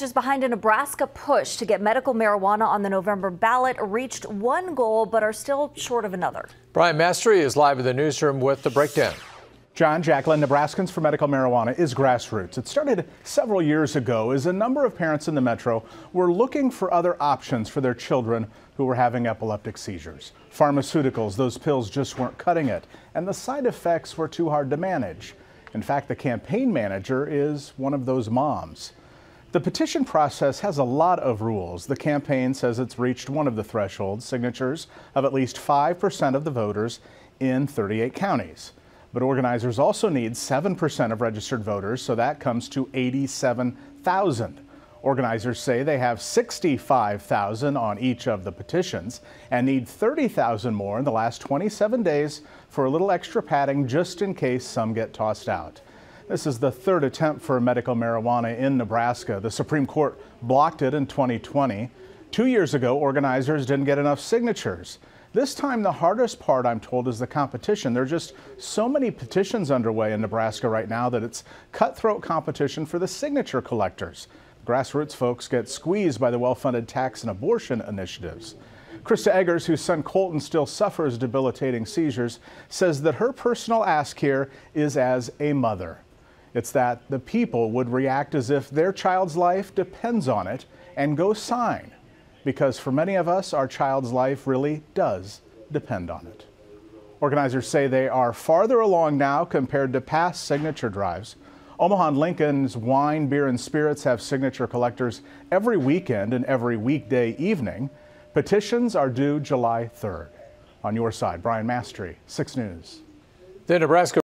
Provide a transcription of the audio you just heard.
Just behind a Nebraska push to get medical marijuana on the November ballot reached one goal but are still short of another. Brian Mastre is live in the newsroom with the breakdown. John Jacqueline, Nebraskans for Medical Marijuana is grassroots. It started several years ago as a number of parents in the metro were looking for other options for their children who were having epileptic seizures. Pharmaceuticals, those pills just weren't cutting it, and the side effects were too hard to manage. In fact, the campaign manager is one of those moms. The petition process has a lot of rules. The campaign says it's reached one of the thresholds, signatures of at least 5% of the voters in 38 counties. But organizers also need 7% of registered voters, so that comes to 87,000. Organizers say they have 65,000 on each of the petitions and need 30,000 more in the last 27 days for a little extra padding just in case some get tossed out. This is the third attempt for medical marijuana in Nebraska. The Supreme Court blocked it in 2020. Two years ago, organizers didn't get enough signatures. This time, the hardest part, I'm told, is the competition. There are just so many petitions underway in Nebraska right now that it's cutthroat competition for the signature collectors. Grassroots folks get squeezed by the well-funded tax and abortion initiatives. Krista Eggers, whose son Colton still suffers debilitating seizures, says that her personal ask here is as a mother. It's that the people would react as if their child's life depends on it and go sign. Because for many of us, our child's life really does depend on it. Organizers say they are farther along now compared to past signature drives. Omaha and Lincoln's wine, beer, and spirits have signature collectors every weekend and every weekday evening. Petitions are due July 3rd. On your side, Brian Mastre, 6 News. The Nebraska